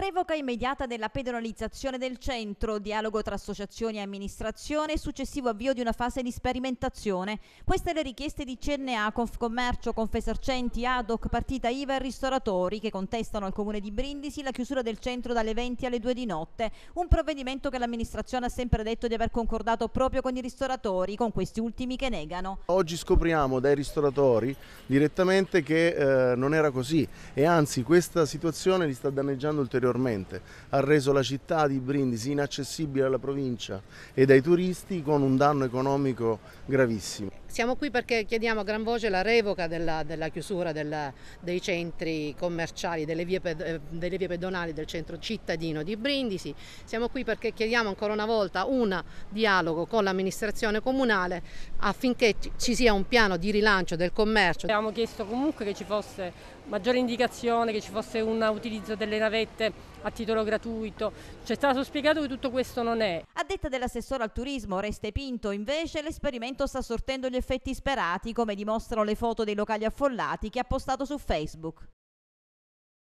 Revoca immediata della pedonalizzazione del centro, dialogo tra associazioni e amministrazione e successivo avvio di una fase di sperimentazione. Queste le richieste di CNA, Confcommercio, Confesercenti, ADOC, Partita IVA e ristoratori che contestano al comune di Brindisi la chiusura del centro dalle 20 alle 2 di notte. Un provvedimento che l'amministrazione ha sempre detto di aver concordato proprio con i ristoratori, con questi ultimi che negano. Oggi scopriamo dai ristoratori direttamente che eh, non era così e anzi questa situazione li sta danneggiando ulteriormente. Ha reso la città di Brindisi inaccessibile alla provincia e ai turisti con un danno economico gravissimo. Siamo qui perché chiediamo a gran voce la revoca della, della chiusura della, dei centri commerciali, delle vie, eh, delle vie, pedonali del centro cittadino di Brindisi. Siamo qui perché chiediamo ancora una volta un dialogo con l'amministrazione comunale affinché ci sia un piano di rilancio del commercio. Abbiamo chiesto comunque che ci fosse maggiore indicazione, che ci fosse un utilizzo delle navette a titolo gratuito. Ci è stato spiegato che tutto questo non è. A detta dell'assessore al turismo Reste Pinto, invece, l'esperimento sta sortendo gli effetti sperati, come dimostrano le foto dei locali affollati che ha postato su Facebook.